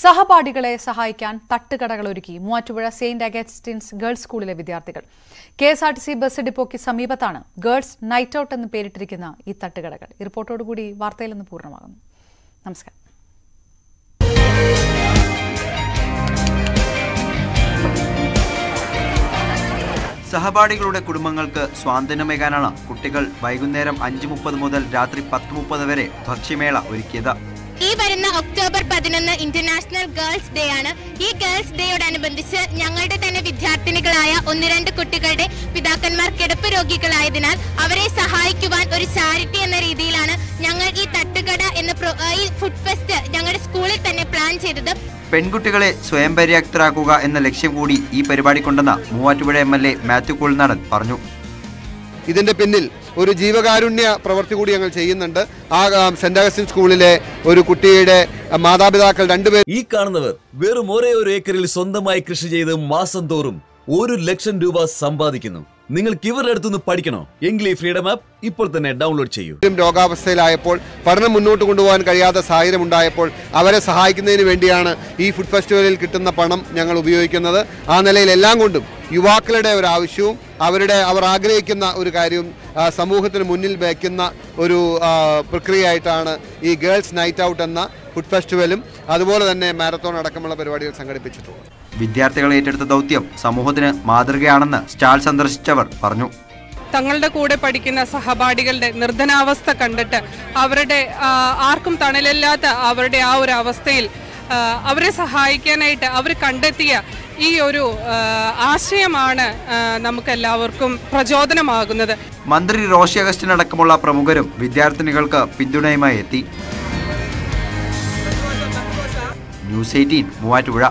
സഹപാഠികളെ സഹായിക്കാൻ തട്ടുകടകൾ ഒരുക്കി. Muvattupuzha Saint Augustine's girls സ്കൂളിലെ വിദ്യാർത്ഥികൾ. K S R T C bus ഡിപ്പോയ്ക്ക് സമീപത്താണ് ഗേൾസ് നൈറ്റ് ഔട്ട് എന്ന് പേരിട്ടിരിക്കുന്ന ഈ തട്ടുകടകൾ. ഈ റിപ്പോർട്ടോടുകൂടി വാർത്തയിൽ നിന്ന് പൂർണമാകുന്നു. നമസ്കാരം. സഹപാഠികളുടെ കുടുംബങ്ങൾക്ക് സ്വാതന്ത്ര്യമേകാനാണ് കുട്ടികൾ വൈകുന്നേരം അഞ്ച് മുപ്പത് മുതൽ രാത്രി പത്ത് മുപ്പത് വരെ ഭക്ഷ്യമേള ഒരുക്കിയത്. ഈ വരുന്ന ഒക്ടോബർ പതിനൊന്ന് ഇന്റർനാഷണൽ ഗേൾസ് ഡേ ആണ്. ഈ ഗേൾസ് ഡേയോടനുബന്ധിച്ച് ഞങ്ങളുടെ തന്നെ വിദ്യാർത്ഥിനികളായ ഒന്ന് രണ്ട് കുട്ടികളുടെ പിതാക്കന്മാർ കിടപ്പ് രോഗികളായതിനാൽ അവരെ സഹായിക്കുവാൻ ഒരു ചാരിറ്റി എന്ന രീതിയിലാണ് ഞങ്ങൾ ഈ തട്ടുകട എന്ന ഈ ഫുഡ് ഫെസ്റ്റ് ഞങ്ങളുടെ സ്കൂളിൽ തന്നെ പ്ലാൻ ചെയ്തത്. പെൺകുട്ടികളെ സ്വയം പര്യാപ്തരാക്കുക എന്ന ലക്ഷ്യം കൂടി ഈ പരിപാടി പരിപാടിക്കുണ്ടെന്ന് Muvattupuzha M L A Mathew Kuzhalnadan പറഞ്ഞു. ഇതിന്റെ പിന്നിൽ ഒരു ജീവകാരുണ്യ പ്രവൃത്തി കൂടി ഞങ്ങൾ ചെയ്യുന്നുണ്ട്. ആ ആ, സെന്റ് അഗസ്റ്റിൻ സ്കൂളിലെ ഒരു കുട്ടിയുടെ മാതാപിതാക്കൾ രണ്ടുപേർ ഈ കാണുന്നവർ വെറും ഒരേ ഒരു ഏക്കറിൽ സ്വന്തമായി കൃഷി ചെയ്ത് മാസം തോറും ഒരു ലക്ഷം രൂപ സമ്പാദിക്കുന്നു. നിങ്ങൾക്ക് ഇവരുടെ അടുത്തുനിന്ന് പഠിക്കണോ? എങ്കിൽ ഈ ഫ്രീഡം ആപ്പ് ഇപ്പോൾ തന്നെ ഡൗൺലോഡ് ചെയ്യൂ ും. രോഗാവസ്ഥയിലായപ്പോൾ പഠനം മുന്നോട്ട് കൊണ്ടുപോകാൻ കഴിയാത്ത സാഹചര്യം ഉണ്ടായപ്പോൾ അവരെ സഹായിക്കുന്നതിന് വേണ്ടിയാണ് ഈ ഫുഡ് ഫെസ്റ്റിവലിൽ കിട്ടുന്ന പണം ഞങ്ങൾ ഉപയോഗിക്കുന്നത്. ആ നിലയിൽ എല്ലാം കൊണ്ടും യുവാക്കളുടെ ഒരു ആവശ്യവും അവരുടെ അവർ ആഗ്രഹിക്കുന്ന ഒരു കാര്യവും സമൂഹത്തിന് മുന്നിൽ വയ്ക്കുന്ന ഒരു പ്രക്രിയ പ്രക്രിയയായിട്ടാണ് ഈ ഗേൾസ് നൈറ്റ് ഔട്ട് എന്ന ഫുഡ് ഫെസ്റ്റിവലും അതുപോലെ തന്നെ മാരത്തോൺ അടക്കമുള്ള പരിപാടികൾ സംഘടിപ്പിച്ചിട്ടുള്ളത്. വിദ്യാർത്ഥികൾ ഏറ്റെടുത്ത ദൗത്യം സമൂഹത്തിന് മാതൃകയാണെന്ന് സ്റ്റാൾ സന്ദർശിച്ചവർ പറഞ്ഞു. തങ്ങളുടെ കൂടെ പഠിക്കുന്ന സഹപാഠികളുടെ നിർധനാവസ്ഥ കണ്ടിട്ട് അവരുടെ ആർക്കും തണലില്ലാത്ത അവരുടെ ആ ഒരു അവസ്ഥയിൽ അവരെ സഹായിക്കാനായിട്ട് അവർ കണ്ടെത്തിയ ഈ ഒരു ആശയമാണ് നമുക്ക് നമുക്കെല്ലാവർക്കും പ്രചോദനമാകുന്നത്. മന്ത്രി റോഷി അഗസ്റ്റിൻ അടക്കമുള്ള പ്രമുഖരും വിദ്യാർത്ഥിനികൾക്ക് പിന്തുണയുമായി എത്തി. News eighteen Muvattupuzha.